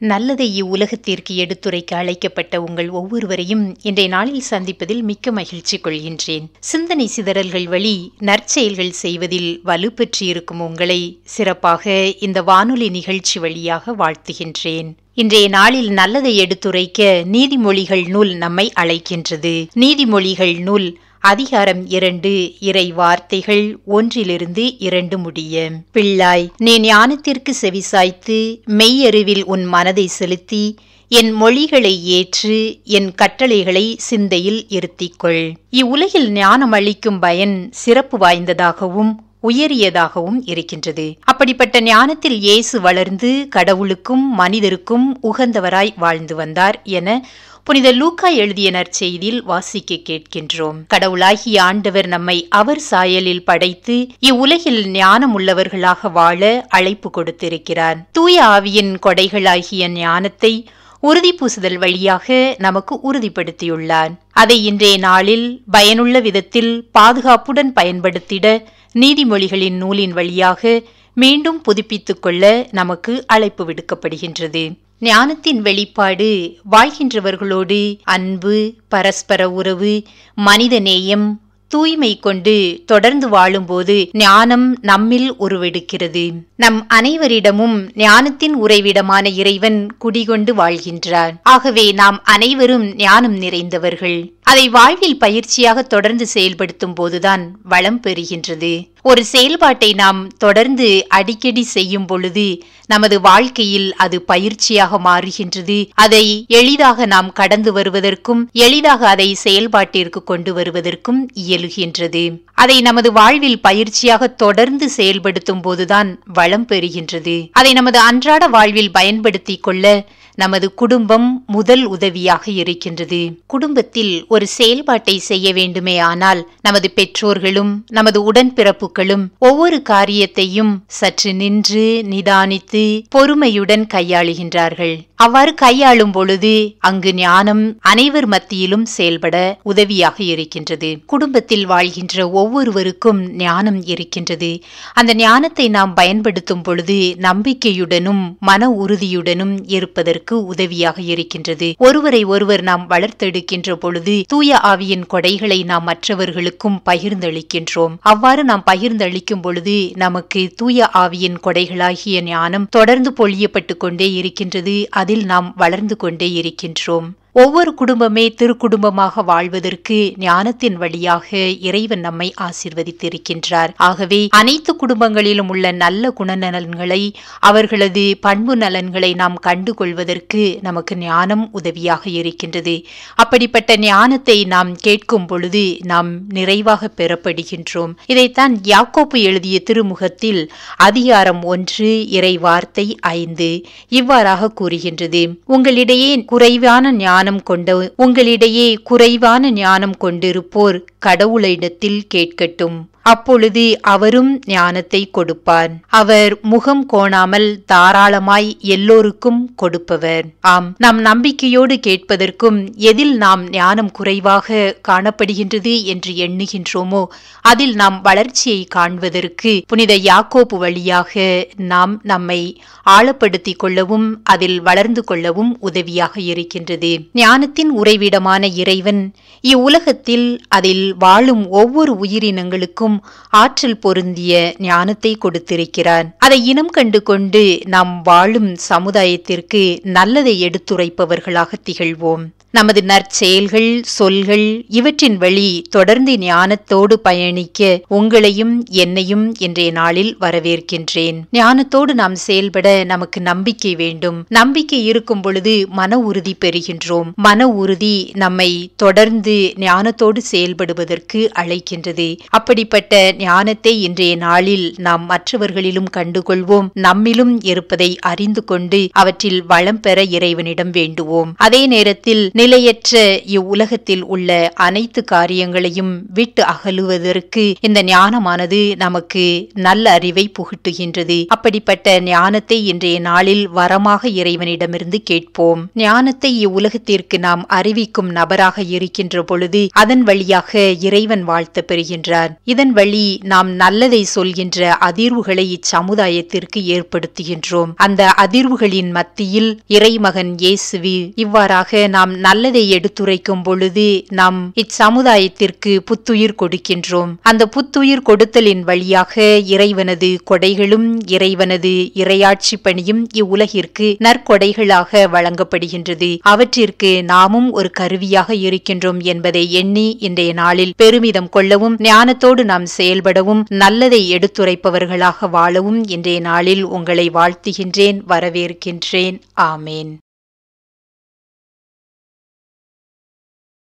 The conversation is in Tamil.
நல்லதை இவ்வுலகத்திற்கு எடுத்துரைக்க அழைக்கப்பட்ட உங்கள் ஒவ்வொருவரையும் இன்றைய நாளில் சந்திப்பதில் மிக்க மகிழ்ச்சி கொள்கின்றேன். சிந்தனை சிதறல்கள் வழி நற்செயல்கள் செய்வதில் வலுப்பெற்றிருக்கும் உங்களை சிறப்பாக இந்த வானொலி நிகழ்ச்சி வழியாக வாழ்த்துகின்றேன். இன்றைய நாளில் நல்லதை எடுத்துரைக்க நீதிமொழிகள் நூல் நம்மை அழைக்கின்றது. நீதிமொழிகள் நூல் அதிகாரம் இரண்டு இறை வார்த்தைகள் ஒன்றிலிருந்து இரண்டு முடிய. பிள்ளாய் நீ ஞானத்திற்கு செவிசாய்த்து மெய்யறிவில் உன் மனதை செலுத்தி என் மொழிகளை ஏற்று என் கட்டளைகளை சிந்தையில் இருத்திக்கொள். இவ்வுலகில் ஞானம் அளிக்கும் பயன் சிறப்பு வாய்ந்ததாகவும் உயரியதாகவும் இருக்கின்றது. அப்படிப்பட்ட ஞானத்தில் இயேசு வளர்ந்து கடவுளுக்கும் மனிதருக்கும் உகந்தவராய் வாழ்ந்து வந்தார் என புனித லூக்கா எழுதிய நற்செய்தியில் வாசிக்க கேட்கின்றோம். கடவுளாகிய ஆண்டவர் நம்மை அவர் சாயலில் படைத்து இவ்வுலகில் ஞானம் உள்ளவர்களாக வாழ அழைப்பு கொடுத்திருக்கிறார். தூய ஆவியின் கொடைகளாகிய ஞானத்தை உறுதி பூசுதல் வழியாக நமக்கு உறுதிப்படுத்தியுள்ளார். அதை இன்றைய நாளில் பயனுள்ள விதத்தில் பாதுகாப்புடன் பயன்படுத்திட நீதிமொழிகளின் நூலின் வழியாக மீண்டும் புதுப்பித்துக் கொள்ள நமக்கு அழைப்பு விடுக்கப்படுகின்றது. ஞானத்தின் வெளிப்பாடு வாழ்கின்றவர்களோடு அன்பு பரஸ்பர உறவு மனித நேயம் தூய்மை கொண்டு தொடர்ந்து வாழும்போது ஞானம் நம்மில் உருவெடுக்கிறது. நம் அனைவரிடமும் ஞானத்தின் உறைவிடமான இறைவன் குடிகொண்டு வாழ்கின்றார் ஆகவே நாம் அனைவரும் ஞானம் நிறைந்தவர்கள். அதை வாழ்வில் பயிற்சியாக தொடர்ந்து செயல்படுத்தும் போதுதான் வளம் பெறுகின்றது. ஒரு செயல்பாட்டை நாம் தொடர்ந்து அடிக்கடி செய்யும் பொழுது நமது வாழ்க்கையில் அது பயிற்சியாக மாறுகின்றது. அதை எளிதாக நாம் கடந்து வருவதற்கும் எளிதாக அதை செயல்பாட்டிற்கு கொண்டு வருவதற்கும் இயலுகின்றது. அதை நமது வாழ்வில் பயிற்சியாக தொடர்ந்து செயல்படுத்தும் போதுதான் வளம் பெறுகின்றது. அதை நமது அன்றாட வாழ்வில் பயன்படுத்திக் கொள்ள நமது குடும்பம் முதல் உதவியாக இருக்கின்றது. குடும்பத்தில் ஒரு செயல்பாட்டை செய்ய வேண்டுமே ஆனால் நமது பெற்றோர்களும் நமது உடன்பிறப்புகளும் ஒவ்வொரு காரியத்தையும் சற்று நின்று நிதானித்து பொறுமையுடன் கையாளுகின்றார்கள். அவ்வாறு கையாளும் பொழுது அங்கு ஞானம் அனைவர் மத்தியிலும் செயல்பட உதவியாக இருக்கின்றது. குடும்பத்தில் வாழ்கின்ற ஒவ்வொருவருக்கும் ஞானம் இருக்கின்றது. அந்த ஞானத்தை நாம் பயன்படுத்தும் பொழுது நம்பிக்கையுடனும் மன உறுதியுடனும் இருப்பதற்கு உதவியாக இருக்கின்றது. ஒருவரை ஒருவர் நாம் வளர்த்தெடுக்கின்ற பொழுது தூய ஆவியின் கொடைகளை நாம் மற்றவர்களுக்கும் பகிர்ந்தளிக்கின்றோம். அவ்வாறு நாம் பகிர்ந்தளிக்கும் பொழுது நமக்கு தூய ஆவியின் கொடைகளாகிய ஞானம் தொடர்ந்து பொழியப்பட்டு கொண்டே இருக்கின்றது. அதில் நாம் வளர்ந்து கொண்டே இருக்கின்றோம். ஒவ்வொரு குடும்பமே திருக்குடும்பமாக வாழ்வதற்கு ஞானத்தின் வழியாக இறைவன் நம்மை ஆசிர்வதித்திருக்கின்றார். ஆகவே அனைத்து குடும்பங்களிலும் உள்ள நல்ல குணநலன்களை அவர்களது பண்பு நலன்களை நாம் கண்டுகொள்வதற்கு நமக்கு ஞானம் உதவியாக இருக்கின்றது. அப்படிப்பட்ட ஞானத்தை நாம் கேட்கும் பொழுது நாம் நிறைவாக பெறப்படுகின்றோம். இதைத்தான் யாக்கோப்பு எழுதிய திருமுகத்தில் அதிகாரம் ஒன்று இறை வார்த்தை ஐந்து இவ்வாறாக கூறுகின்றது. உங்களிடையே குறைவான ஞானம் கொண்ட உங்களிடையே குறைவான ஞானம் கொண்டிருப்போர் கடவுளிடத்தில் கேட்கட்டும். அப்பொழுது அவரும் ஞானத்தை கொடுப்பார். அவர் முகம் கோணாமல் தாராளமாய் எல்லோருக்கும் கொடுப்பவர். ஆம் நாம் நம்பிக்கையோடு கேட்பதற்கும் எதில் நாம் ஞானம் குறைவாக காணப்படுகின்றது என்று எண்ணுகின்றோமோ அதில் நாம் வளர்ச்சியை காண்பதற்கு புனித யாக்கோப்பு வழியாக நாம் நம்மை ஆழப்படுத்திக் கொள்ளவும் அதில் வளர்ந்து கொள்ளவும் உதவியாக இருக்கின்றது. ஞானத்தின் உறைவிடமான இறைவன் இவ்வுலகத்தில் அதில் வாழும் ஒவ்வொரு உயிரினங்களுக்கும் ஆற்றல் பொருந்திய ஞானத்தை கொடுத்திருக்கிறார் அதை இனம் கண்டு கொண்டு நாம் வாழும் சமுதாயத்திற்கு நல்லதை எடுத்துரைப்பவர்களாக திகழ்வோம். நமது நற்செயல்கள் சொல்கள் இவற்றின் வழி தொடர்ந்து ஞானத்தோடு பயணிக்க உங்களையும் என்னையும் இன்றைய நாளில் வரவேற்கின்றேன். ஞானத்தோடு நாம் செயல்பட நமக்கு நம்பிக்கை வேண்டும். நம்பிக்கை இருக்கும் பொழுது மன உறுதி பெறுகின்றோம். மன உறுதி நம்மை தொடர்ந்து ஞானத்தோடு செயல்படுவதற்கு அழைக்கின்றது. அப்படிப்பட்ட ஞானத்தை இன்றைய நாளில் நாம் மற்றவர்களிலும் கண்டுகொள்வோம். நம்மிலும் இருப்பதை அறிந்து கொண்டு அவற்றில் வளம் பெற இறைவனிடம் வேண்டுவோம். அதே நேரத்தில் நிலையற்ற இவ்வுலகத்தில் உள்ள அனைத்து காரியங்களையும் விட்டு அகலுவதற்கு இந்த ஞானமானது நமக்கு நல்ல அறிவை புகட்டுகின்றது. அப்படிப்பட்ட ஞானத்தை இன்றைய நாளில் வரமாக இறைவனிடமிருந்து கேட்போம். ஞானத்தை இவ்வுலகத்திற்கு நாம் அறிவிக்கும் நபராக இருக்கின்ற பொழுது அதன் வழியாக இறைவன் வாழ்த்த பெறுகின்றார். இதன் வழி நாம் நல்லதை சொல்கின்ற அதிர்வுகளை இச்சமுதாயத்திற்கு ஏற்படுத்துகின்றோம். அந்த அதிர்வுகளின் மத்தியில் இறைமகன் இயேசுவி இவ்வாறாக நாம் நல்லதை எடுத்துரைக்கும் பொழுது நாம் இச்சமுதாயத்திற்கு புத்துயிர் கொடுக்கின்றோம். அந்த புத்துயிர் கொடுத்தலின் வழியாக இறைவனது கொடைகளும் இறைவனது இரையாட்சி பணியும் இவ்வுலகிற்கு நற்கொடைகளாக வழங்கப்படுகின்றது. அவற்றிற்கு நாமும் ஒரு கருவியாக இருக்கின்றோம் என்பதை எண்ணி இன்றைய நாளில் பெருமிதம் கொள்ளவும் ஞானத்தோடு நாம் செயல்படவும் நல்லதை எடுத்துரைப்பவர்களாக வாழவும் இன்றைய நாளில் உங்களை வாழ்த்துகின்றேன் வரவேற்கின்றேன். ஆமேன்.